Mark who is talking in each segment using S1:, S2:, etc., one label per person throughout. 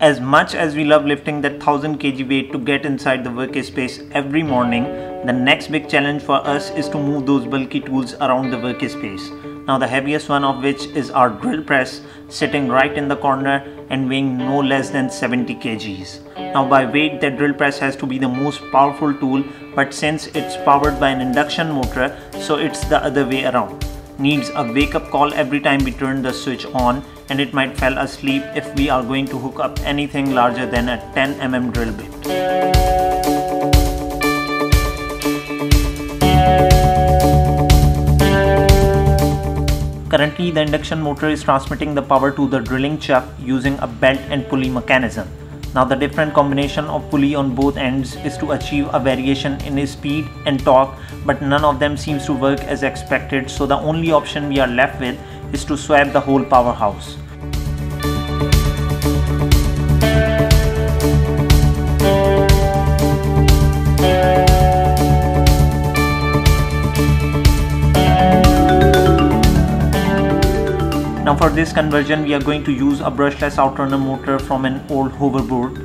S1: As much as we love lifting that 1000 kg weight to get inside the workspace every morning, the next big challenge for us is to move those bulky tools around the workspace. Now the heaviest one of which is our drill press sitting right in the corner and weighing no less than 70 kgs. Now by weight the drill press has to be the most powerful tool but since it's powered by an induction motor so it's the other way around. Needs a wake up call every time we turn the switch on and it might fall asleep if we are going to hook up anything larger than a 10 mm drill bit. Currently the induction motor is transmitting the power to the drilling chuck using a belt and pulley mechanism. Now the different combination of pulley on both ends is to achieve a variation in speed and torque but none of them seems to work as expected so the only option we are left with is to swap the whole powerhouse. For this conversion we are going to use a brushless outrunner motor from an old hoverboard.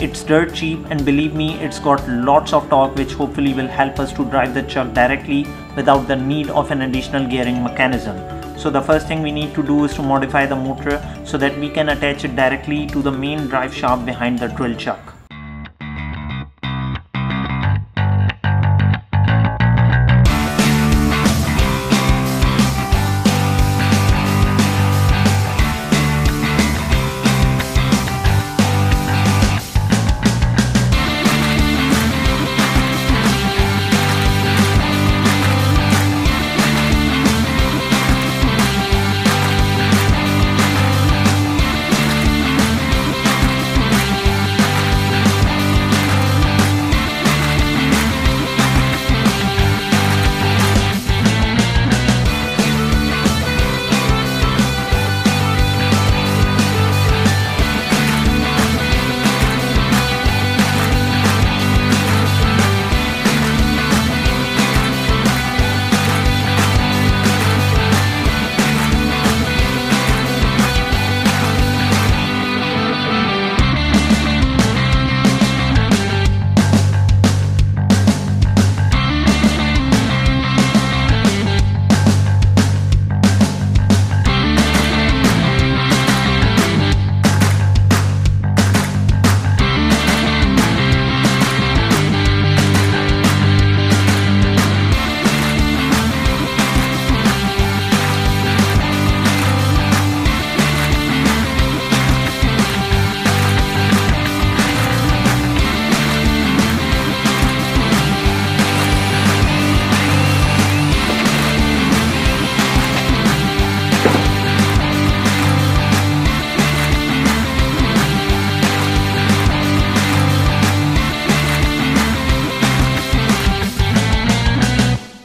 S1: It's dirt cheap and believe me it's got lots of torque which hopefully will help us to drive the chuck directly without the need of an additional gearing mechanism. So the first thing we need to do is to modify the motor so that we can attach it directly to the main drive shaft behind the drill chuck.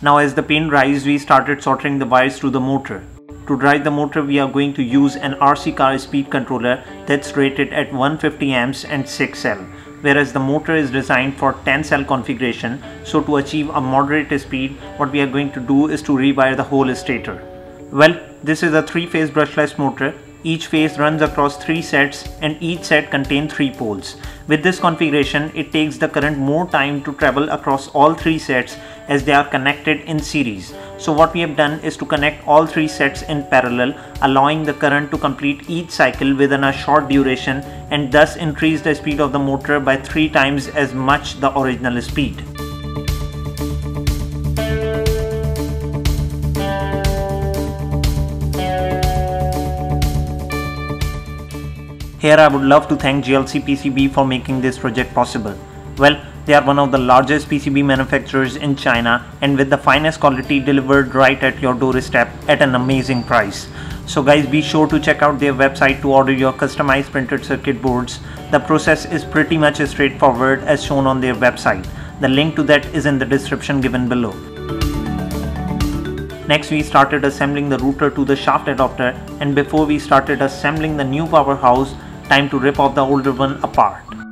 S1: Now as the paint dries, we started soldering the wires to the motor. To drive the motor, we are going to use an RC car speed controller that's rated at 150 amps and 6 cell, whereas the motor is designed for 10 cell configuration. So to achieve a moderate speed, what we are going to do is to rewire the whole stator. Well, this is a 3-phase brushless motor each phase runs across 3 sets and each set contains 3 poles. With this configuration, it takes the current more time to travel across all 3 sets as they are connected in series. So what we have done is to connect all 3 sets in parallel, allowing the current to complete each cycle within a short duration and thus increase the speed of the motor by 3 times as much the original speed. Here I would love to thank JLCPCB for making this project possible. Well, they are one of the largest PCB manufacturers in China and with the finest quality delivered right at your doorstep at an amazing price. So guys be sure to check out their website to order your customized printed circuit boards. The process is pretty much straightforward as shown on their website. The link to that is in the description given below. Next we started assembling the rotor to the shaft adapter and before we started assembling the new powerhouse time to rip off the older one apart.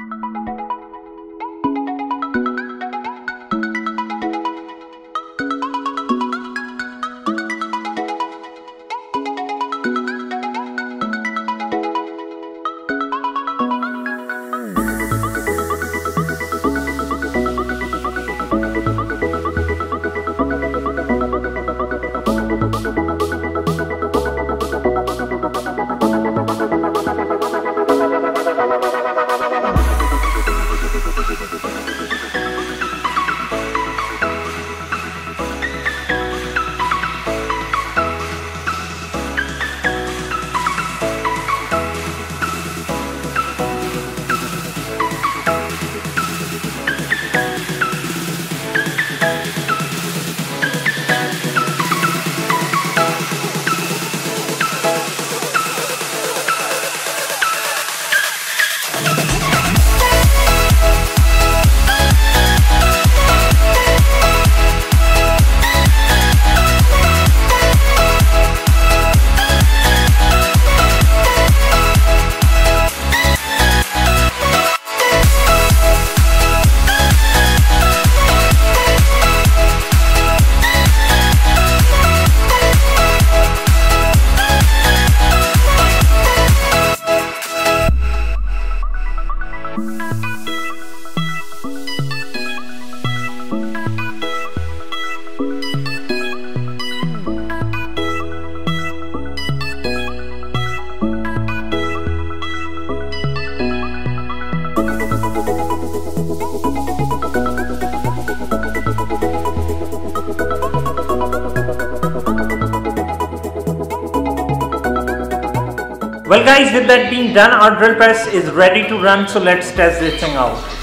S1: Well guys, with that being done, our drill press is ready to run. So let's test this thing out.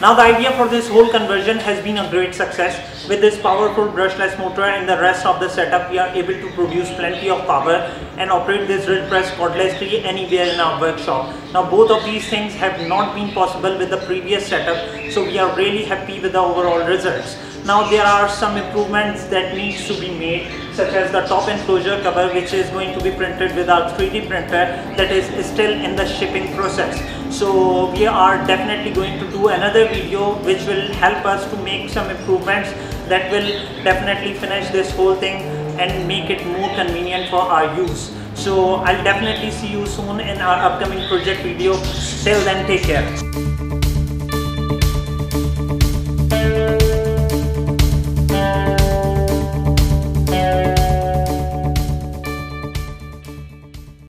S1: Now the idea for this whole conversion has been a great success. With this powerful brushless motor and the rest of the setup we are able to produce plenty of power and operate this drill press cordlessly anywhere in our workshop. Now both of these things have not been possible with the previous setup so we are really happy with the overall results. Now there are some improvements that needs to be made such as the top enclosure cover which is going to be printed with our 3D printer that is still in the shipping process. So we are definitely going to do another video which will help us to make some improvements that will definitely finish this whole thing and make it more convenient for our use. So I'll definitely see you soon in our upcoming project video. Till then take care.